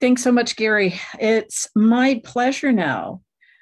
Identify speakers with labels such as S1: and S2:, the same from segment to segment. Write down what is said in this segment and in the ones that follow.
S1: Thanks so much, Gary. It's my pleasure now,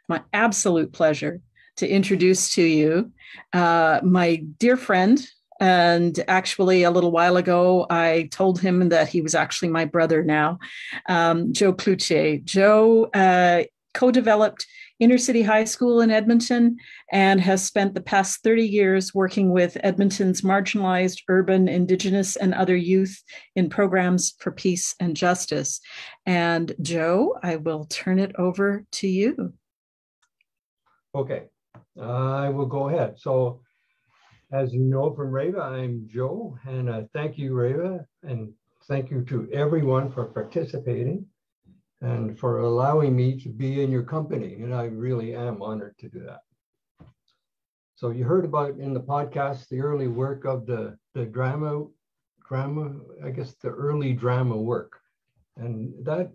S1: my absolute pleasure, to introduce to you uh, my dear friend. And actually, a little while ago, I told him that he was actually my brother now, um, Joe Cloutier. Joe uh, co developed Inner City High School in Edmonton and has spent the past 30 years working with Edmonton's marginalized urban, Indigenous, and other youth in programs for peace and justice. And Joe, I will turn it over to you.
S2: Okay, I will go ahead. So, as you know from Reva, I'm Joe, and uh, thank you, Reva, and thank you to everyone for participating and for allowing me to be in your company. And I really am honored to do that. So you heard about in the podcast the early work of the, the drama, drama, I guess the early drama work. And that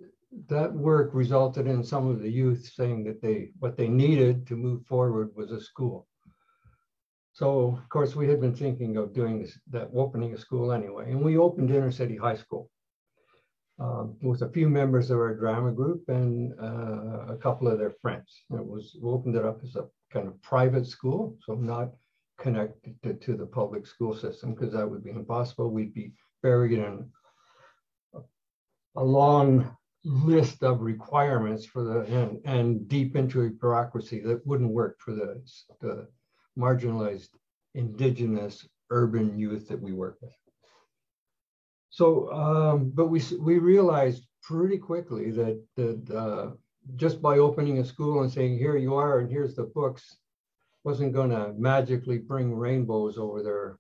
S2: that work resulted in some of the youth saying that they what they needed to move forward was a school. So of course we had been thinking of doing this, that opening a school anyway, and we opened Inner City High School um, with a few members of our drama group and uh, a couple of their friends. It was we opened it up as a kind of private school, so not connected to, the public school system because that would be impossible. We'd be buried in a, a long list of requirements for the and, and deep into a bureaucracy that wouldn't work for the, the marginalized indigenous urban youth that we work with. So, um, but we we realized pretty quickly that that uh, just by opening a school and saying here you are and here's the books wasn't going to magically bring rainbows over their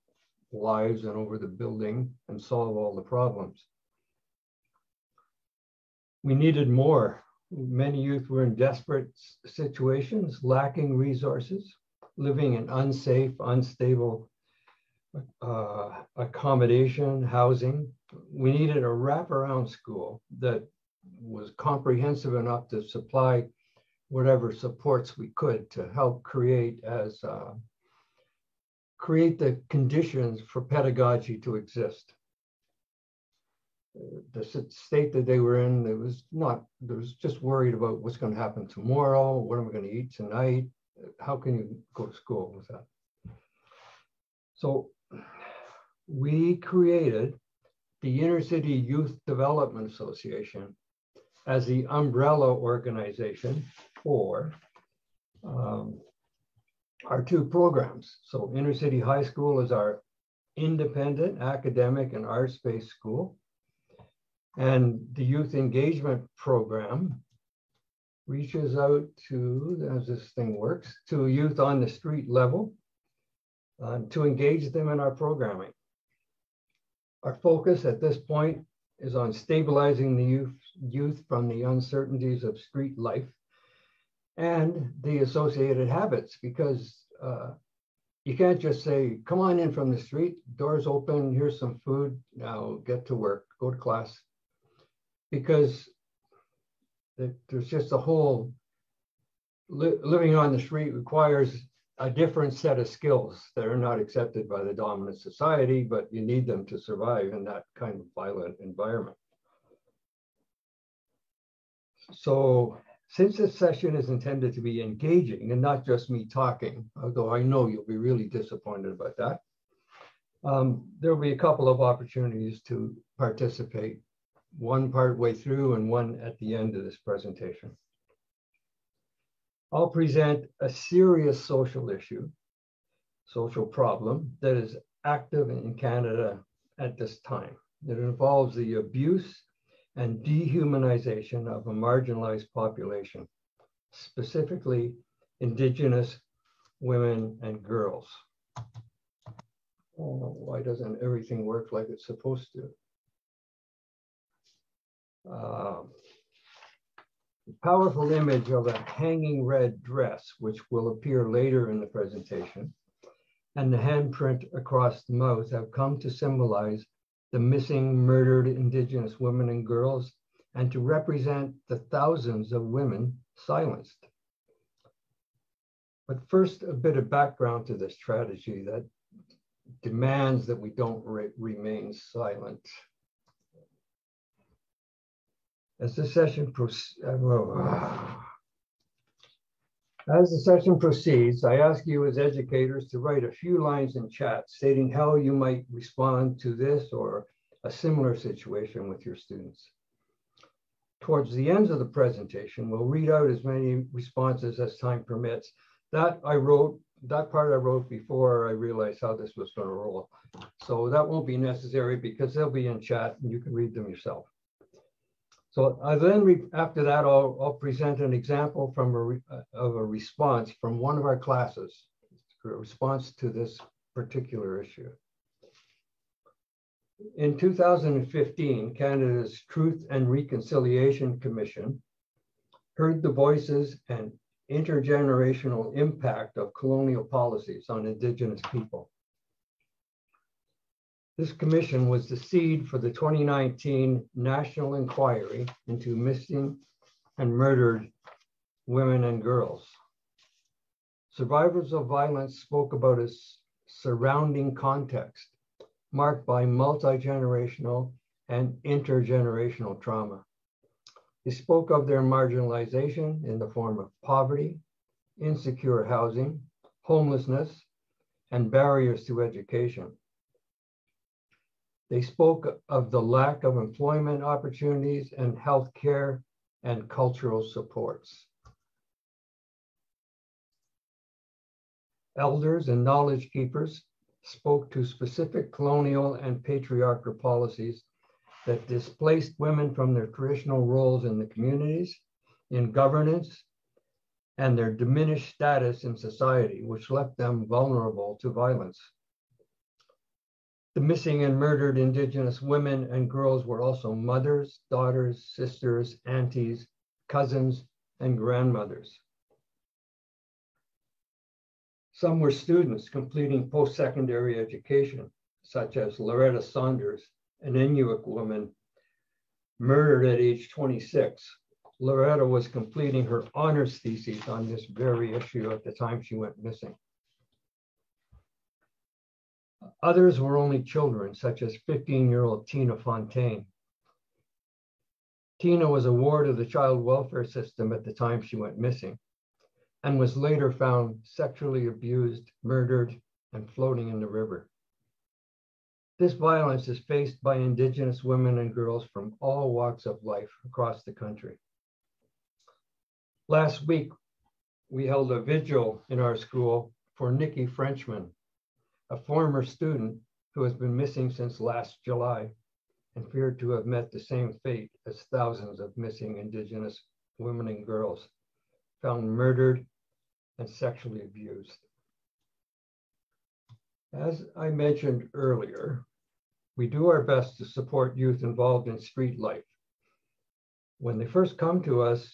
S2: lives and over the building and solve all the problems. We needed more. Many youth were in desperate situations, lacking resources, living in unsafe, unstable uh, accommodation, housing. We needed a wraparound school that was comprehensive enough to supply whatever supports we could to help create as uh, create the conditions for pedagogy to exist. The state that they were in, it was not, there was just worried about what's going to happen tomorrow. What am I going to eat tonight? How can you go to school with that? So we created the Inner City Youth Development Association as the umbrella organization for um, our two programs. So Inner City High School is our independent academic and arts-based school. And the youth engagement program reaches out to, as this thing works, to youth on the street level uh, to engage them in our programming. Our focus at this point is on stabilizing the youth, youth from the uncertainties of street life and the associated habits because uh, you can't just say, come on in from the street, doors open, here's some food, now get to work, go to class. Because there's just a whole, li living on the street requires a different set of skills that are not accepted by the dominant society, but you need them to survive in that kind of violent environment. So since this session is intended to be engaging and not just me talking, although I know you'll be really disappointed about that, um, there will be a couple of opportunities to participate, one part way through and one at the end of this presentation. I'll present a serious social issue, social problem that is active in Canada at this time. It involves the abuse and dehumanization of a marginalized population, specifically Indigenous women and girls. Oh, why doesn't everything work like it's supposed to? Um, powerful image of a hanging red dress, which will appear later in the presentation, and the handprint across the mouth have come to symbolize the missing murdered Indigenous women and girls and to represent the thousands of women silenced. But first, a bit of background to this strategy that demands that we don't re remain silent. As the session uh, ah. as the session proceeds, I ask you as educators to write a few lines in chat stating how you might respond to this or a similar situation with your students. Towards the ends of the presentation, we'll read out as many responses as time permits. That I wrote, that part I wrote before I realized how this was going to roll. So that won't be necessary because they'll be in chat and you can read them yourself. So I then, after that, I'll, I'll, present an example from a, uh, of a response from one of our classes, a response to this particular issue. In 2015, Canada's Truth and Reconciliation Commission heard the voices and intergenerational impact of colonial policies on Indigenous people. This commission was the seed for the 2019 National Inquiry into Missing and Murdered Women and Girls. Survivors of violence spoke about a surrounding context marked by multi-generational and intergenerational trauma. They spoke of their marginalization in the form of poverty, insecure housing, homelessness, and barriers to education. They spoke of the lack of employment opportunities and healthcare and cultural supports. Elders and knowledge keepers spoke to specific colonial and patriarchal policies that displaced women from their traditional roles in the communities, in governance, and their diminished status in society, which left them vulnerable to violence. The missing and murdered Indigenous women and girls were also mothers, daughters, sisters, aunties, cousins, and grandmothers. Some were students completing post-secondary education, such as Loretta Saunders, an Inuit woman murdered at age 26. Loretta was completing her honors thesis on this very issue at the time she went missing. Others were only children, such as 15-year-old Tina Fontaine. Tina was a ward of the child welfare system at the time she went missing and was later found sexually abused, murdered, and floating in the river. This violence is faced by Indigenous women and girls from all walks of life across the country. Last week, we held a vigil in our school for Nikki Frenchman, a former student who has been missing since last July and feared to have met the same fate as thousands of missing Indigenous women and girls found murdered and sexually abused. As I mentioned earlier, we do our best to support youth involved in street life. When they first come to us,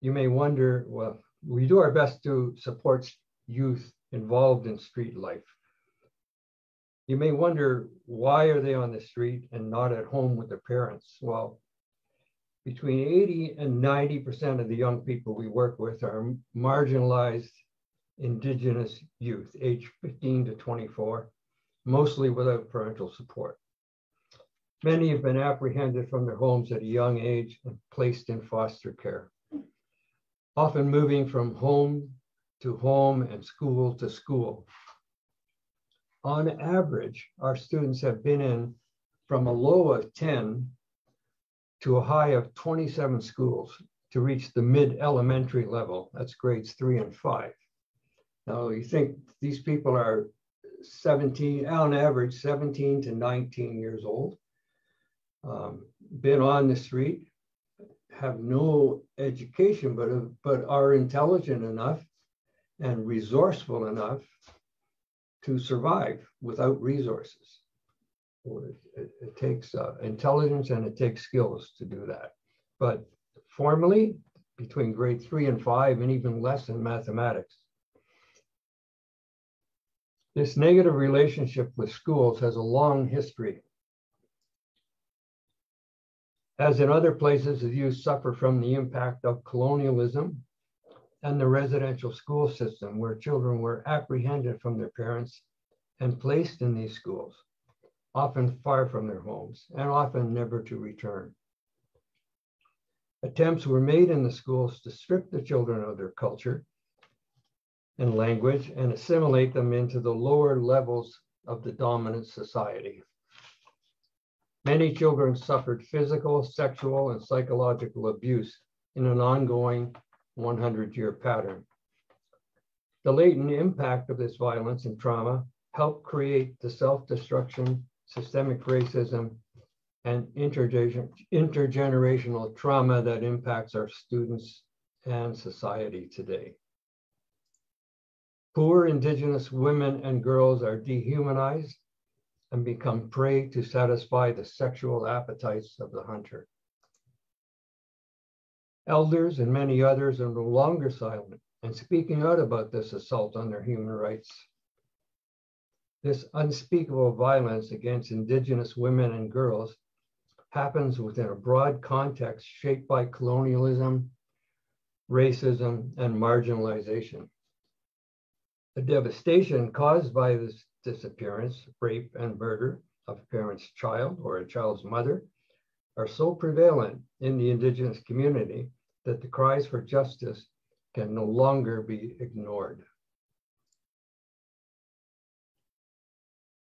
S2: you may wonder, well, we do our best to support youth involved in street life. You may wonder, why are they on the street and not at home with their parents? Well, between 80 and 90% of the young people we work with are marginalized indigenous youth, age 15 to 24, mostly without parental support. Many have been apprehended from their homes at a young age and placed in foster care, often moving from home to home and school to school. On average, our students have been in from a low of 10 to a high of 27 schools to reach the mid elementary level. That's grades three and five. Now you think these people are 17, on average, 17 to 19 years old, um, been on the street, have no education, but, but are intelligent enough and resourceful enough to survive without resources. It, it, takes uh, intelligence and it takes skills to do that. But formally, between grade three and five, and even less in mathematics, this negative relationship with schools has a long history. As in other places, the youth suffer from the impact of colonialism and the residential school system, where children were apprehended from their parents and placed in these schools, often far from their homes and often never to return. Attempts were made in the schools to strip the children of their culture and language and assimilate them into the lower levels of the dominant society. Many children suffered physical, sexual, and psychological abuse in an ongoing 100 year pattern. The latent impact of this violence and trauma helped create the self destruction, systemic racism, and intergenerational trauma that impacts our students and society today. Poor Indigenous women and girls are dehumanized and become prey to satisfy the sexual appetites of the hunter. Elders and many others are no longer silent and speaking out about this assault on their human rights. This unspeakable violence against Indigenous women and girls happens within a broad context shaped by colonialism, racism, and marginalization. The devastation caused by this disappearance, rape, and murder of a parent's child or a child's mother are so prevalent in the Indigenous community that the cries for justice can no longer be ignored.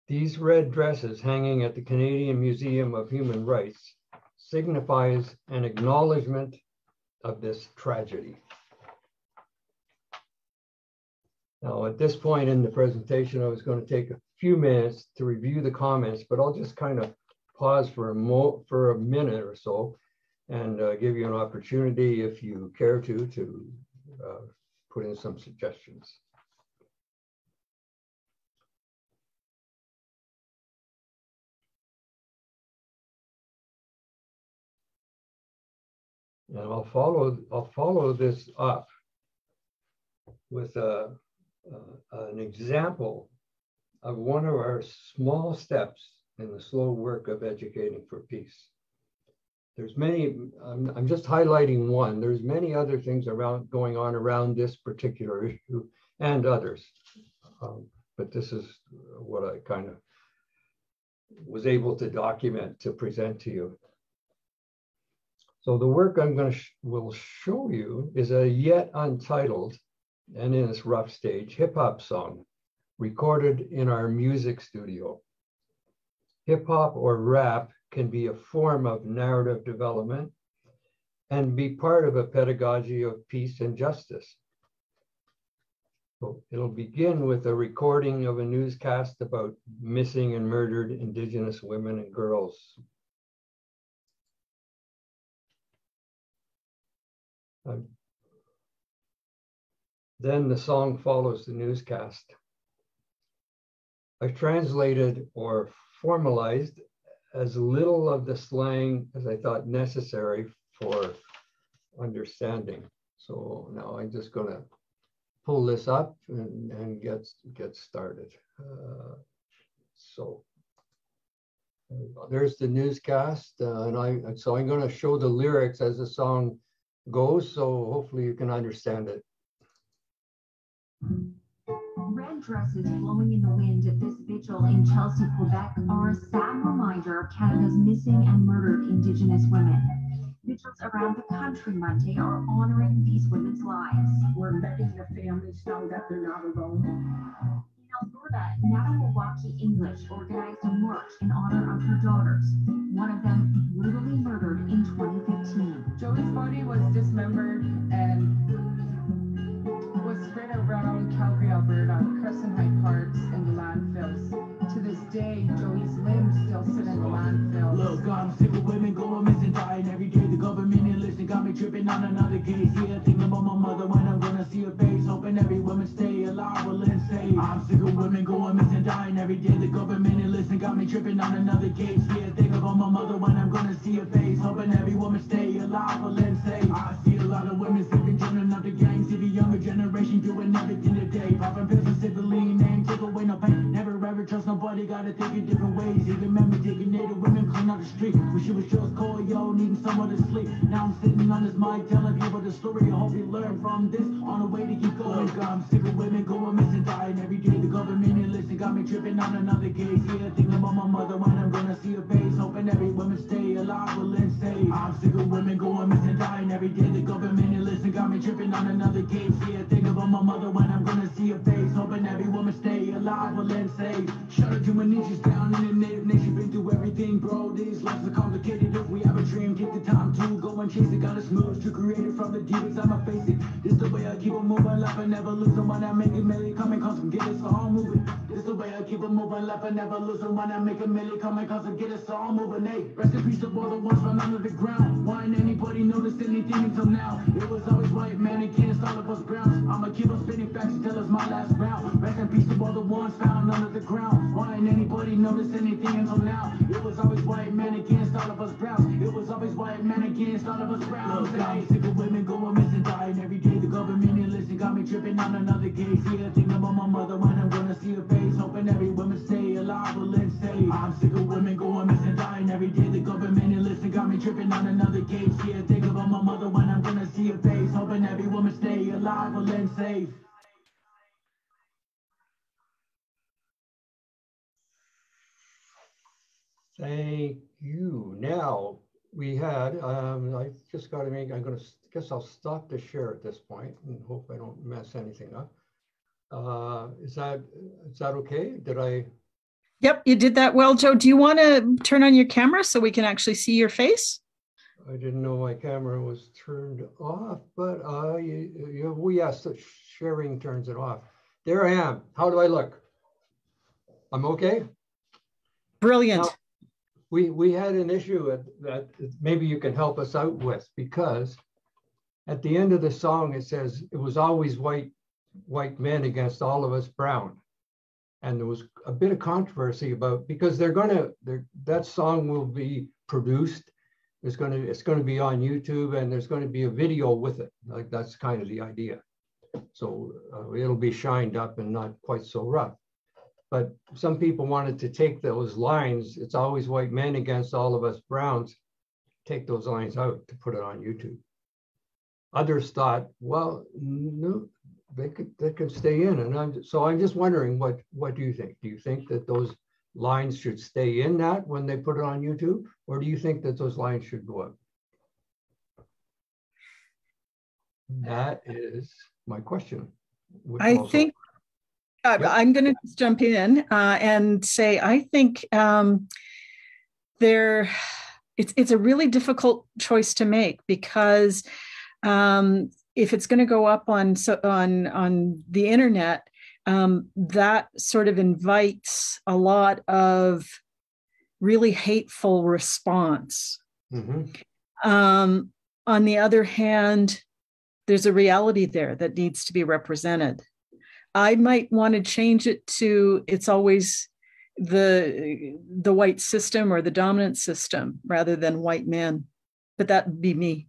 S2: These red dresses hanging at the Canadian Museum of Human Rights signifies an acknowledgement of this tragedy. Now, at this point in the presentation, I was going to take a few minutes to review the comments, but I'll just kind of pause for a, mo for a minute or so and uh, give you an opportunity, if you care to, to uh, put in some suggestions. And I'll follow, I'll follow this up with a uh, an example of one of our small steps in the slow work of educating for peace. There's many, I'm, I'm just highlighting one, there's many other things around going on around this particular issue and others. Um, but this is what I kind of was able to document to present to you. So the work I'm going to sh will show you is a yet untitled and in its rough stage hip hop song recorded in our music studio. Hip hop or rap can be a form of narrative development and be part of a pedagogy of peace and justice. It'll begin with a recording of a newscast about missing and murdered Indigenous women and girls. Um, then the song follows the newscast. I translated or formalized as little of the slang as I thought necessary for understanding. So now I'm just going to pull this up and, and get, get started. Uh, so there's the newscast. Uh, and I, so I'm going to show the lyrics as the song goes. So hopefully you can understand it.
S3: Red dresses blowing in the wind at this vigil in Chelsea, Quebec are a sad reminder of Canada's missing and murdered Indigenous women. Vigils around the country Monday are honoring these women's lives.
S4: We're letting the families know that they're not alone.
S3: In Alberta, Nawawaki English organized a march in honor of her daughters, one of them brutally murdered in 2015.
S5: Joey's body was dismembered spread around Calgary, Alberta, Crescent High parks, and the landfills. To this day, Joey's limbs still sit in the landfills.
S6: Look, I'm sick of women going missing, dying every day. The government ain't listening, got me tripping on another case. Yeah, thinking about my mother when I'm gonna see her face. Hoping every woman stay alive, will and safe. I'm sick of women going missing, dying every day. The government ain't listening, got me tripping on another case. Yeah, thinking about my mother when I'm gonna see her face. Hoping every woman stay alive, will and safe. I see a lot of women sleeping, joining up the. Generation doing everything today. Popping pills and lean, ain't take away no pain. Trust nobody, gotta think in different ways. Even remember taking native women clean out the street. When she was just cold, yo, needing somewhere to sleep. Now I'm sitting on this mic telling people the story. I hope you learn from this on the way to keep going. I'm sick of women going missing, dying every day. The government ain't listen, got me tripping on another case. Yeah, thinking about my mother when I'm gonna see her face. Hoping every woman stay alive, will and safe. I'm sick of women going missing, dying every day. The government enlisting got me tripping on another case. Yeah, think about my mother when I'm gonna see her face. Hoping every woman stay alive, will and safe. Shout out to my nieces down in the native nation. Been through everything, bro. These lives are complicated. If we have a dream, take the time to go and chase it. Got us moves to create it from the demons. I'ma face it. This the way I keep on moving, life and never losing. When I make it, million coming, cause I'm get us all moving. Way I keep on moving, left and never losing. When I make a million coming, cause I'm get us all moving. Hey, rest in peace to all the ones from under the ground. Why ain't anybody noticed anything until now? It was always white man against all of us browns. I'ma keep on spinning facts until it's my last round. Rest in peace to all the ones found under the ground. Why ain't anybody noticed anything until now? It was always white man against all of us browns. It was always white man against all of us browns. Look, I'm sick of women going missing, dying every day. The government enlisting got me tripping on another case. Yeah, thinking about my mother when I'm gonna see her face. Hoping every woman stay alive, will and safe. I'm sick of women going missing, dying every day. The government enlisting got me tripping on another case. Yeah, think about my mother when I'm gonna see her face. Hoping every woman stay alive, will and safe.
S2: Thank you. Now, we had, um, I just got to make, I'm gonna, guess I'll stop the share at this point and hope I don't mess anything up. Uh, is that, is that okay? Did I,
S1: Yep, you did that well, Joe. Do you want to turn on your camera so we can actually see your face?
S2: I didn't know my camera was turned off, but uh, you, you, well, yes, the sharing turns it off. There I am. How do I look? I'm okay?
S1: Brilliant.
S2: Now, we, we had an issue at, that maybe you can help us out with because at the end of the song, it says it was always white, white men against all of us brown. And there was a bit of controversy about because they're gonna they're, that song will be produced. It's gonna it's gonna be on YouTube and there's gonna be a video with it. Like that's kind of the idea. So uh, it'll be shined up and not quite so rough. But some people wanted to take those lines. It's always white men against all of us browns. Take those lines out to put it on YouTube. Others thought, well, no, they could they can stay in. And I'm so I'm just wondering what what do you think? Do you think that those lines should stay in that when they put it on YouTube, or do you think that those lines should go up? That is my question.
S1: I think uh, yep. I'm going to jump in uh, and say I think um, there it's it's a really difficult choice to make because um, if it's going to go up on so on on the internet, um, that sort of invites a lot of really hateful response. Mm-hmm. Um, on the other hand, there's a reality there that needs to be represented. I might want to change it to it's always the the white system or the dominant system rather than white men, but that would be me.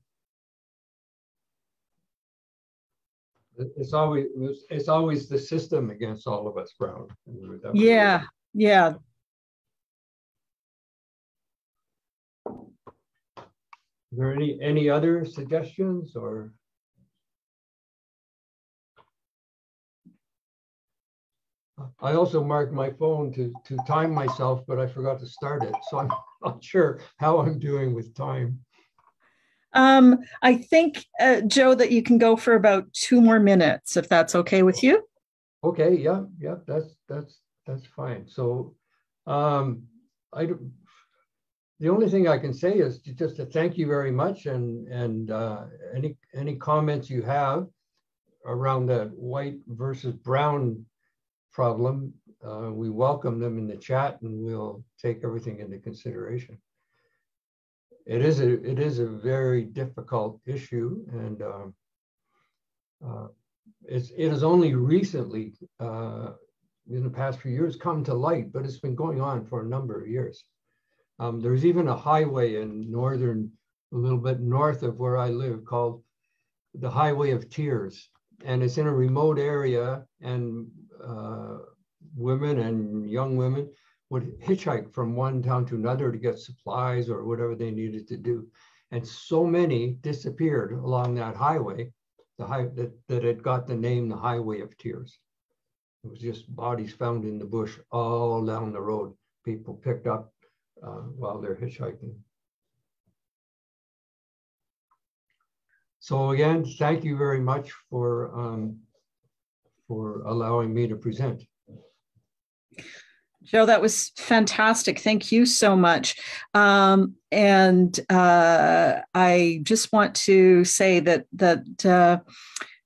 S2: It's always it's always the system against all of us brown
S1: yeah yeah
S2: Is there any any other suggestions or I also marked my phone to to time myself, but I forgot to start it. So I'm not sure how I'm doing with time.
S1: Um, I think, uh, Joe, that you can go for about two more minutes, if that's okay with you.
S2: Okay. Yeah. Yeah. That's that's that's fine. So, um, I the only thing I can say is to just to thank you very much, and and uh, any any comments you have around that white versus brown problem, uh, we welcome them in the chat, and we'll take everything into consideration it is a it is a very difficult issue, and um, uh, it's it has only recently uh, in the past few years come to light, but it's been going on for a number of years. Um, there's even a highway in northern, a little bit north of where I live, called the Highway of Tears, and it's in a remote area, and uh, women and young women would hitchhike from one town to another to get supplies or whatever they needed to do. And so many disappeared along that highway, the high, that, that it got the name the Highway of Tears. it was just bodies found in the bush all down the road. People picked up uh, while they're hitchhiking. So again, thank you very much for um, for allowing me to present.
S1: Joe, that was fantastic. Thank you so much. Um, and uh, I just want to say that that uh,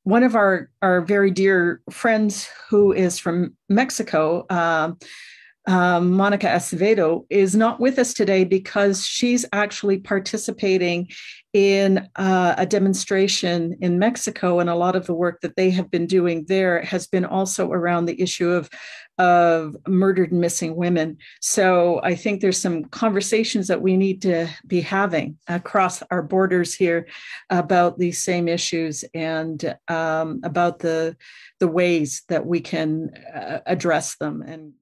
S1: one of our our very dear friends who is from Mexico. Um, um, Monica Acevedo is not with us today because she's actually participating in uh, a demonstration in Mexico, and a lot of the work that they have been doing there has been also around the issue of of murdered and missing women. So I think there's some conversations that we need to be having across our borders here about these same issues and um, about the the ways that we can uh, address them and